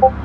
pouco